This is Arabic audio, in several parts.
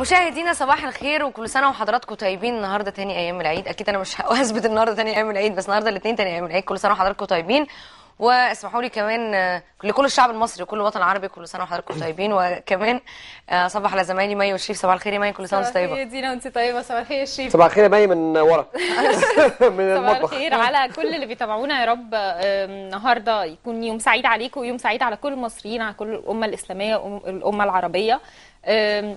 مشاهدينا صباح الخير وكل سنة وحضراتكم طيبين. النهارده تاني أيام العيد. أكيد أنا مش هثبت النهارده تاني أيام العيد بس النهارده الاثنين تاني أيام العيد. كل سنة وحضراتكم طيبين. واسمحوا لي كمان آه، لكل الشعب المصري وكل الوطن العربي كل سنة وحضراتكم طيبين. وكمان آه، صباح على زمايلي مي والشريف. صباح الخير يا مي كل سنة وانت صباح الخير طيبه يا دينا وانت طيبة. صباح الخير يا شريف. صباح الخير يا مي من ورا. من صباح المطبخ الخير على كل اللي بيتابعونا يا رب. النهارده يكون يوم سعيد عليكم ويوم سعيد على كل المصريين على كل الأمة الإسلامية والامه العربية.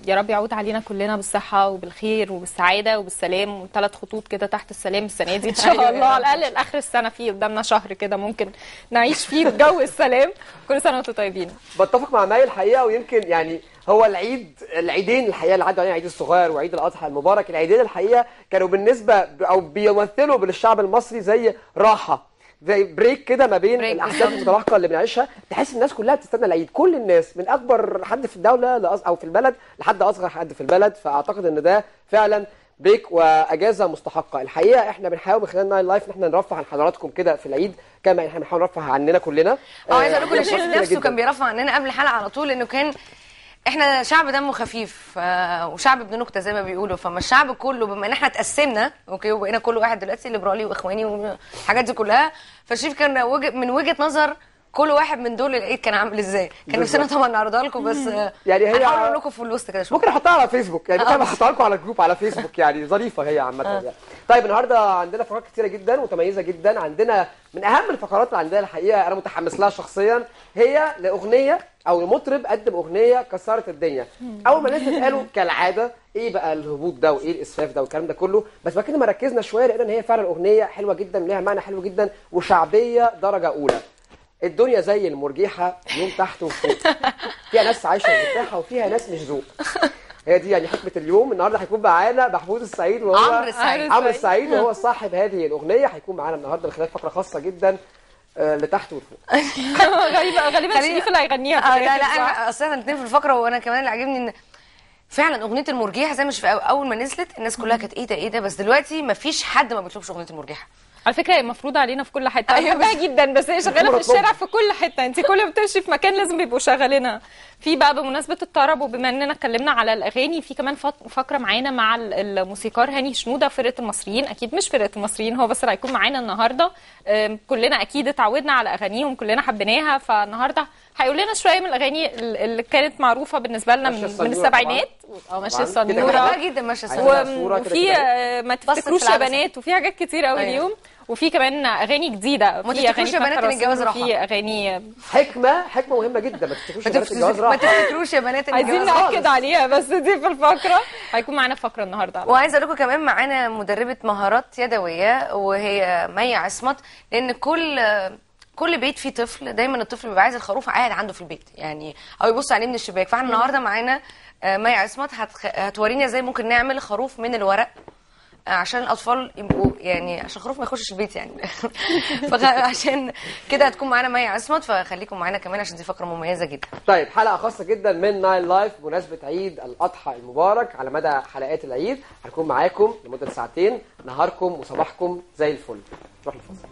يا رب يعود علينا كلنا بالصحة وبالخير وبالسعادة وبالسلام وثلاث خطوط كده تحت السلام السنة دي. إن شاء أيوة. الله. على الأقل لآخر السنة في قدامنا شهر كده ممكن نعيش فيه جو السلام. كل سنة وأنتم طيبين. بتفق مع مي الحقيقة ويمكن يعني هو العيد العيدين الحقيقة اللي عدوا علينا عيد الصغير وعيد الأضحى المبارك العيدين الحقيقة كانوا بالنسبة أو بيمثلوا للشعب المصري زي راحة. زي break كده ما بين الاحداث. المتلاحقة اللي بنعيشها تحس الناس كلها بتستنى العيد كل الناس من أكبر حد في الدولة لأص... أو في البلد لحد أصغر حد في البلد فأعتقد إن ده فعلا break وأجازة مستحقة الحقيقة إحنا بنحاول من خلال Nile Life إن إحنا نرفع عن حضراتكم كده في العيد كما إحنا بنحاول نرفع عننا كلنا آه عايزة أقول لكم آه، كتيرة نفسه. كان بيرفع عننا قبل الحلقة على طول لأنه كان إحنا شعب دمه خفيف وشعب ابن نكتة زي ما بيقولوا فما الشعب كله بما ان إحنا اتقسمنا okay وبقينا كل واحد دلوقتي ليبرالي واخواني والحاجات دي كلها فالشريف كان من وجهة نظر كل واحد من دول العيد كان عامل إزاي؟ كان نفسنا. طبعا نعرضها لكم بس آه، يعني هي- هنحاول نقول لكم في الوسط كده شوية. ممكن أحطها على فيسبوك يعني آه. ممكن احطها لكم على جروب على فيسبوك يعني ظريفة هي عامة يعني. طيب النهارده عندنا فقرات كتيرة جدا متميزه جدا. عندنا من أهم الفقرات اللي عندنا الحقيقة أنا متحمس لها شخصيا هي لأغنية أو لمطرب قدم أغنية كسرت الدنيا. أول ما نزلت قالوا كالعادة إيه بقى الهبوط ده وإيه الإسفاف ده والكلام ده كله؟ بس بعد كده ما ركزنا شوية لقينا إن هي فعلا أغنية حلوة جدا ليها معنى حلو جدا وشعبية درجة أولى. الدنيا زي المرجيحة يوم تحت وفوق. فيها ناس عايشة مرتاحة وفيها ناس مش ذوق. هي دي يعني حكمة اليوم. النهارده هيكون معانا محمود السعيد وهو عمرو السعيد. عمرو السعيد. وهو صاحب هذه الأغنية. هيكون معانا النهارده من خلال فقرة خاصة جدا آه، لتحت وفوق. غالبا غالبا خلينا- شريف اللي هيغنيها في آه لا لا؟ أنا أصل إحنا الاثنين في الفقرة وأنا كمان اللي عاجبني إن فعلا أغنية المرجيحة زي ما شف- أول ما نزلت الناس كلها كانت إيه ده إيه ده؟ بس دلوقتي ما فيش حد ما بيطلبش أغنية المرجيحة. على فكرة هي مفروضة علينا في كل حتة. أيوة. أنا بحبها جدا بس هي شغالة في مفروضة الشارع في كل حتة. أنت كل ما بتمشي في مكان لازم بيبقوا شغالينها. في بقى بمناسبة الطرب وبما إننا اتكلمنا على الأغاني في كمان فق- فقرة معانا مع ال- الموسيقار هاني شنودة فرقة المصريين. أكيد مش فرقة المصريين هو بس اللي هيكون معانا النهارده. كلنا أكيد اتعودنا على أغانيهم كلنا حبيناها. فالنهاردة هيقول لنا شوية من الأغاني ال- اللي كانت معروفة بالنسبة لنا من, من السبعينات. آه ماشيه بحبها جدا ماشيه كده وفي. آه، ما في تفتكروش يا. بنات وفي حاجات كتير قوي أيوة. اليوم. وفي كمان أغاني جديدة. ما في تفتكروش يا بنات فاكرة الجواز راحة. وفي أغاني حكمة حكمة مهمة جدا. ما تفتكروش ما يا بنات الجواز تفتكروش- ما راحة؟ تفتكروش يا بنات عايزين الجواز نأكد عليها بس دي في الفقرة. هيكون معانا فقرة النهارده. وعايزه أقول لكم كمان معانا مدربة مهارات يدوية وهي مي عصمت لأن كل كل بيت فيه طفل دايما الطفل بيبقى عايز الخروف قاعد عنده في البيت. يعني أو يبص عليه من الشباك. فاحنا النهارده معانا آه، مي عصمت. هتورينا إزاي ممكن نعمل خروف من الورق آه، عشان الأطفال يبقوا يعني عشان الخروف ما يخشش البيت يعني. فعشان كده هتكون معانا مي عصمت فخليكم معانا كمان عشان دي فقرة مميزة جدا. طيب حلقة خاصة جدا من Nile Life بمناسبة عيد الأضحى المبارك. على مدى حلقات العيد هنكون معاكم لمدة ساعتين. نهاركم وصباحكم زي الفل. نروح لفاصل.